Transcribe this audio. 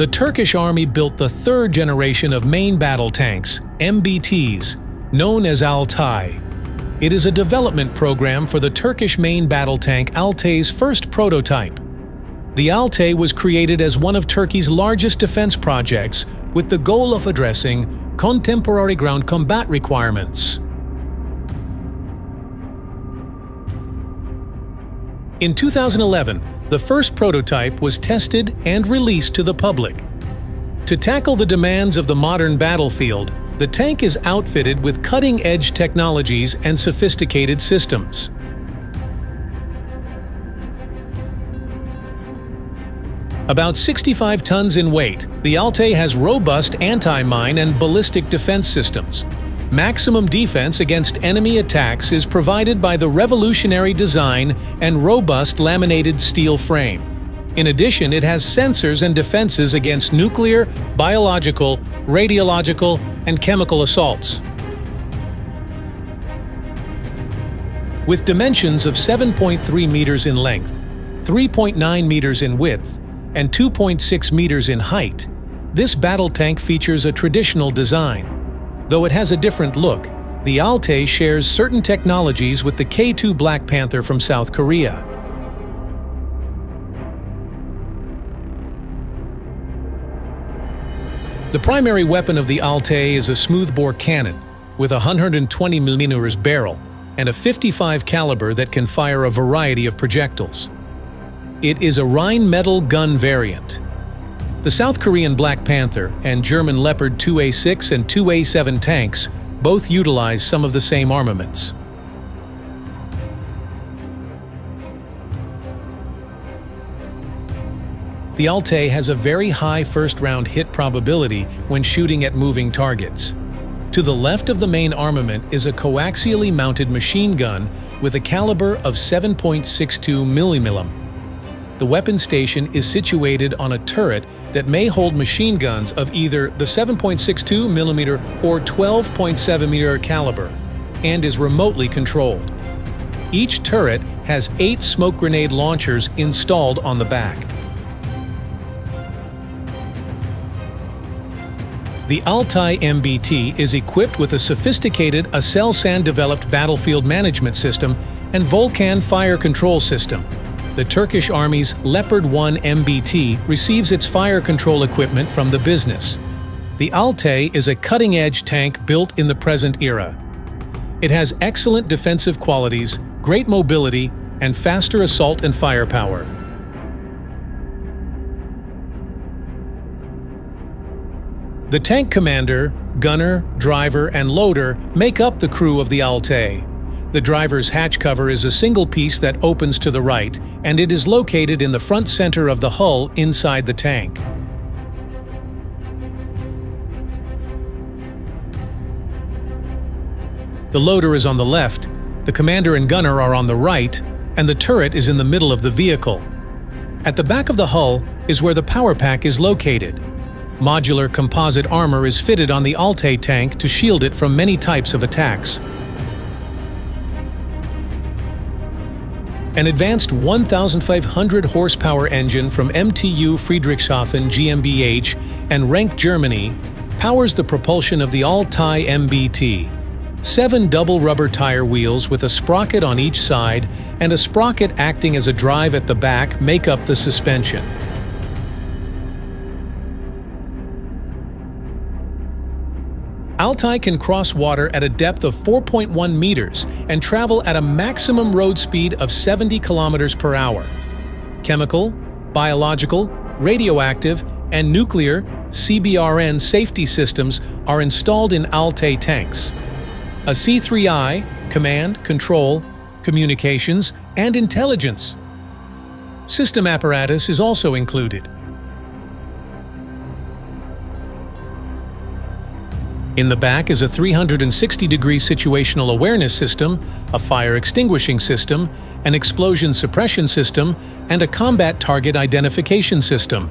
The Turkish army built the third generation of main battle tanks, MBTs, known as Altay. It is a development program for the Turkish main battle tank Altay's first prototype. The Altay was created as one of Turkey's largest defense projects with the goal of addressing contemporary ground combat requirements. In 2011, the first prototype was tested and released to the public. To tackle the demands of the modern battlefield, the tank is outfitted with cutting-edge technologies and sophisticated systems. About 65 tons in weight, the Altay has robust anti-mine and ballistic defense systems, Maximum defense against enemy attacks is provided by the revolutionary design and robust laminated steel frame. In addition, it has sensors and defenses against nuclear, biological, radiological, and chemical assaults. With dimensions of 7.3 meters in length, 3.9 meters in width, and 2.6 meters in height, this battle tank features a traditional design. Though it has a different look, the Altay shares certain technologies with the K2 Black Panther from South Korea. The primary weapon of the Altay is a smoothbore cannon with a 120mm barrel and a 55 caliber that can fire a variety of projectiles. It is a Rheinmetall gun variant the South Korean Black Panther and German Leopard 2A6 and 2A7 tanks both utilize some of the same armaments. The Altay has a very high first-round hit probability when shooting at moving targets. To the left of the main armament is a coaxially mounted machine gun with a caliber of 7.62 mm the weapon station is situated on a turret that may hold machine guns of either the 7.62mm or 12.7mm caliber and is remotely controlled. Each turret has eight smoke grenade launchers installed on the back. The Altay MBT is equipped with a sophisticated Aselsan-developed battlefield management system and Volkan fire control system, the Turkish Army's Leopard 1 MBT receives its fire control equipment from the business. The Altay is a cutting-edge tank built in the present era. It has excellent defensive qualities, great mobility, and faster assault and firepower. The tank commander, gunner, driver, and loader make up the crew of the Altay. The driver's hatch cover is a single piece that opens to the right, and it is located in the front center of the hull inside the tank. The loader is on the left, the commander and gunner are on the right, and the turret is in the middle of the vehicle. At the back of the hull is where the power pack is located. Modular composite armor is fitted on the Altay tank to shield it from many types of attacks. An advanced 1,500 horsepower engine from MTU Friedrichshafen GmbH and Renk Germany powers the propulsion of the Altay MBT. Seven double rubber tire wheels with a sprocket on each side and a sprocket acting as a drive at the back make up the suspension. Altay can cross water at a depth of 4.1 meters and travel at a maximum road speed of 70 kilometers per hour. Chemical, biological, radioactive, and nuclear CBRN safety systems are installed in Altay tanks. A C3I, command, control, communications, and intelligence. System apparatus is also included. In the back is a 360-degree situational awareness system, a fire extinguishing system, an explosion suppression system, and a combat target identification system.